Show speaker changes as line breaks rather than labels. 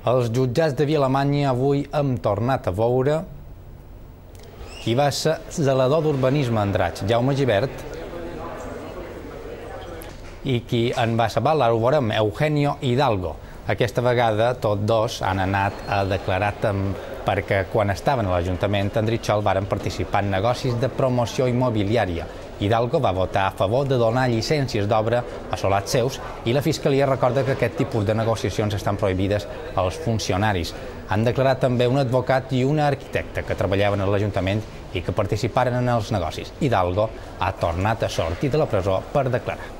Els jutjats de Vilamanya avui hem tornat a veure qui va ser zelador d'urbanisme en Draig, Jaume Givert, i qui en va saber, ho veurem, Eugenio Hidalgo. Aquesta vegada tots dos han anat a declarar perquè quan estaven a l'Ajuntament en Ritxol varen participar en negocis de promoció immobiliària Hidalgo va votar a favor de donar llicències d'obra a solats seus i la Fiscalia recorda que aquest tipus de negociacions estan prohibides als funcionaris. Han declarat també un advocat i una arquitecta que treballaven a l'Ajuntament i que participaren en els negocis. Hidalgo ha tornat a sortir de la presó per declarar.